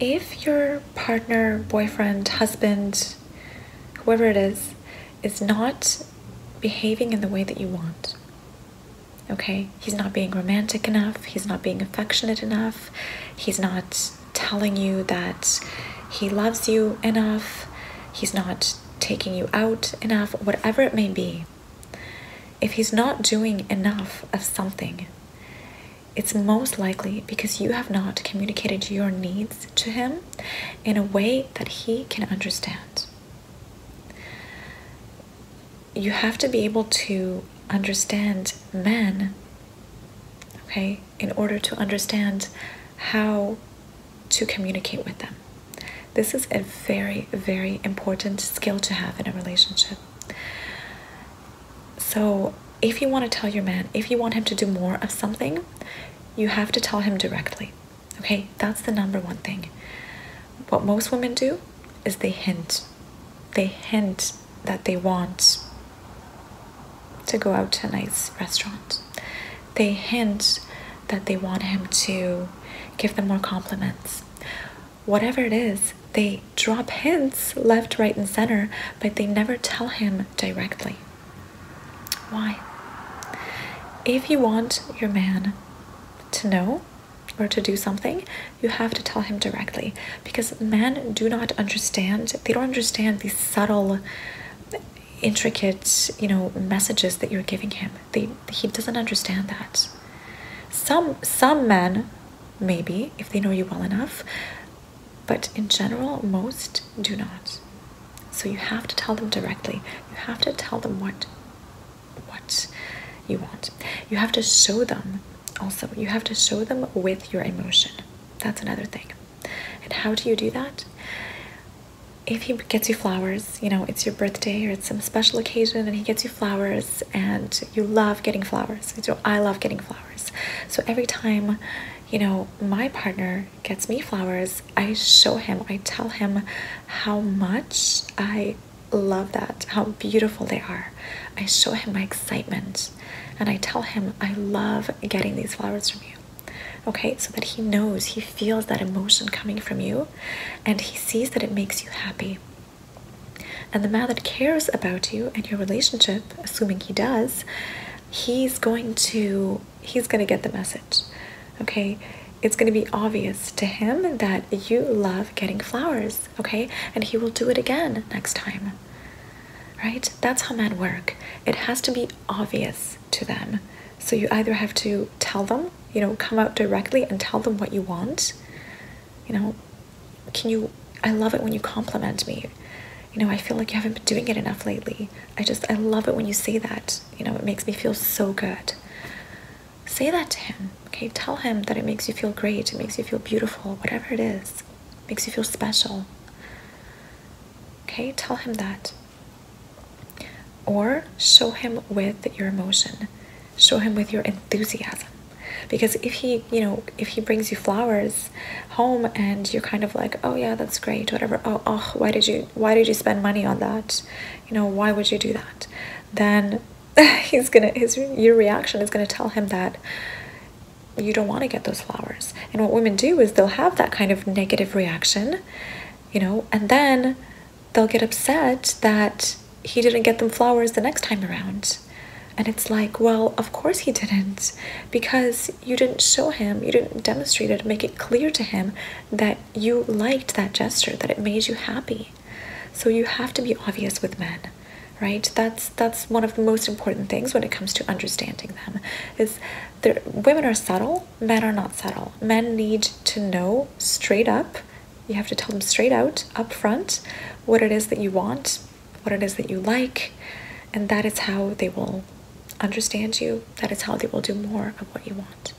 if your partner, boyfriend, husband, whoever it is, is not behaving in the way that you want, okay? He's not being romantic enough, he's not being affectionate enough, he's not telling you that he loves you enough, he's not taking you out enough, whatever it may be. If he's not doing enough of something, it's most likely because you have not communicated your needs to him in a way that he can understand. You have to be able to understand men, okay, in order to understand how to communicate with them. This is a very, very important skill to have in a relationship. So, if you want to tell your man, if you want him to do more of something, you have to tell him directly. Okay, that's the number one thing. What most women do is they hint. They hint that they want to go out to a nice restaurant. They hint that they want him to give them more compliments. Whatever it is, they drop hints left, right, and center, but they never tell him directly. Why? If you want your man to know or to do something, you have to tell him directly because men do not understand, they don't understand these subtle intricate, you know, messages that you're giving him. They he doesn't understand that. Some some men maybe if they know you well enough, but in general most do not. So you have to tell them directly. You have to tell them what what you want. You have to show them also. You have to show them with your emotion. That's another thing. And how do you do that? if he gets you flowers, you know, it's your birthday or it's some special occasion and he gets you flowers and you love getting flowers. So I love getting flowers. So every time, you know, my partner gets me flowers, I show him, I tell him how much I love that, how beautiful they are. I show him my excitement and I tell him I love getting these flowers from you. Okay so that he knows he feels that emotion coming from you and he sees that it makes you happy. And the man that cares about you and your relationship assuming he does he's going to he's going to get the message. Okay it's going to be obvious to him that you love getting flowers okay and he will do it again next time right that's how men work it has to be obvious to them so you either have to tell them you know, come out directly and tell them what you want. You know, can you, I love it when you compliment me. You know, I feel like you haven't been doing it enough lately. I just, I love it when you say that. You know, it makes me feel so good. Say that to him, okay? Tell him that it makes you feel great, it makes you feel beautiful, whatever it is, it makes you feel special. Okay, tell him that. Or show him with your emotion, show him with your enthusiasm because if he you know if he brings you flowers home and you're kind of like oh yeah that's great whatever oh, oh why did you why did you spend money on that you know why would you do that then he's gonna his your reaction is gonna tell him that you don't want to get those flowers. And what women do is they'll have that kind of negative reaction you know and then they'll get upset that he didn't get them flowers the next time around. And it's like, well, of course he didn't, because you didn't show him, you didn't demonstrate it, make it clear to him that you liked that gesture, that it made you happy. So you have to be obvious with men, right? That's that's one of the most important things when it comes to understanding them. Is women are subtle, men are not subtle. Men need to know straight up. You have to tell them straight out, up front, what it is that you want, what it is that you like, and that is how they will understand you, that is how they will do more of what you want.